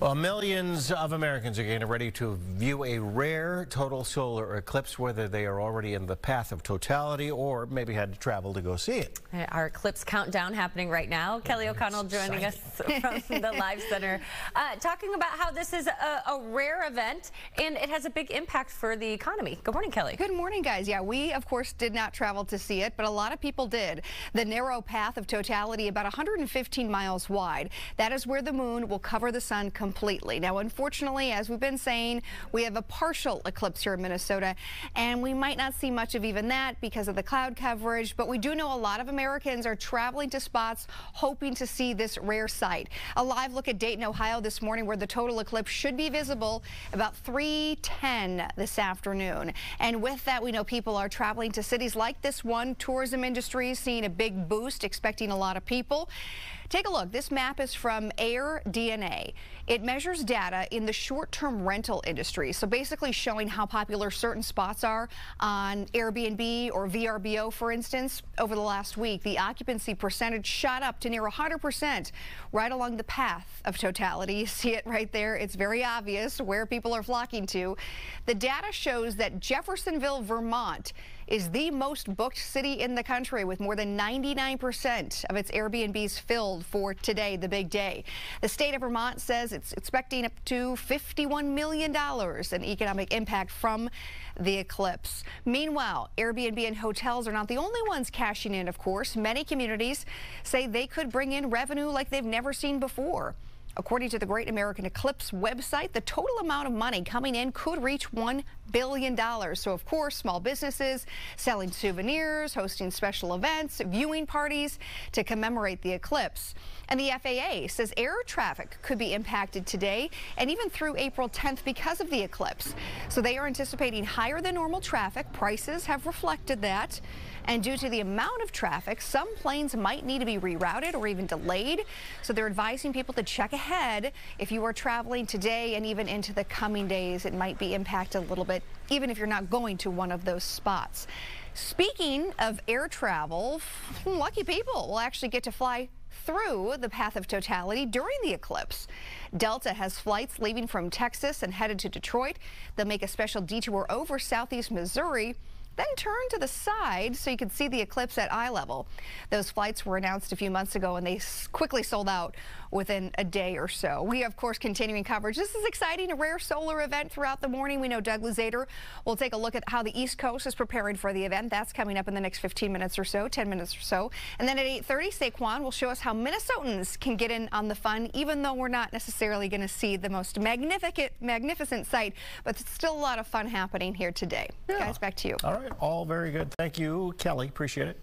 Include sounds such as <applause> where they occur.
Well, millions of Americans are getting ready to view a rare total solar eclipse, whether they are already in the path of totality or maybe had to travel to go see it. Our eclipse countdown happening right now. Kelly O'Connell joining us from the <laughs> Live Center, uh, talking about how this is a, a, rare event and it has a big impact for the economy. Good morning, Kelly. Good morning, guys. Yeah, we, of course, did not travel to see it, but a lot of people did. The narrow path of totality, about 115 miles wide. That is where the moon will cover the sun completely completely. Now, unfortunately, as we've been saying, we have a partial eclipse here in Minnesota, and we might not see much of even that because of the cloud coverage, but we do know a lot of Americans are traveling to spots hoping to see this rare sight. A live look at Dayton, Ohio this morning where the total eclipse should be visible about 310 this afternoon. And with that, we know people are traveling to cities like this one. Tourism industry is seeing a big boost, expecting a lot of people. Take a look. This map is from AirDNA. It measures data in the short-term rental industry. So basically showing how popular certain spots are on Airbnb or VRBO, for instance. Over the last week, the occupancy percentage shot up to near 100% right along the path of totality. <laughs> You see it right there. It's very obvious where people are flocking to. The data shows that Jeffersonville, Vermont is the most booked city in the country with more than 99% of its Airbnbs filled for today, the big day. The state of Vermont says it's expecting up to $51 million in economic impact from the eclipse. Meanwhile, Airbnb and hotels are not the only ones cashing in, of course. Many communities say they could bring in revenue like they've never seen before. According to the Great American Eclipse website, the total amount of money coming in could reach $1 billion. dollars. So, of course, small businesses selling souvenirs, hosting special events, viewing parties to commemorate the eclipse. And the FAA says air traffic could be impacted today and even through April 10th because of the eclipse. So they are anticipating higher than normal traffic. Prices have reflected that. And due to the amount of traffic, some planes might need to be rerouted or even delayed. So they're advising people to check ahead if you are traveling today and even into the coming days. It might be impacted a little bit, even if you're not going to one of those spots. Speaking of air travel, <laughs> lucky people will actually get to fly through the path of totality during the eclipse. Delta has flights leaving from Texas and headed to Detroit. They'll make a special detour over southeast Missouri then turn to the side so you can see the eclipse at eye level. Those flights were announced a few months ago and they quickly sold out within a day or so. We, of course, continuing coverage. This is exciting, a rare solar event throughout the morning. We know Doug Luzader will take a look at how the East Coast is preparing for the event. That's coming up in the next 15 minutes or so, 10 minutes or so. And then at 8.30, Saquon will show us how Minnesotans can get in on the fun, even though we're not necessarily going to see the most magnificent, magnificent sight, but it's still a lot of fun happening here today. Yeah. Guys, back to you. All right, all very good. Thank you, Kelly. Appreciate it.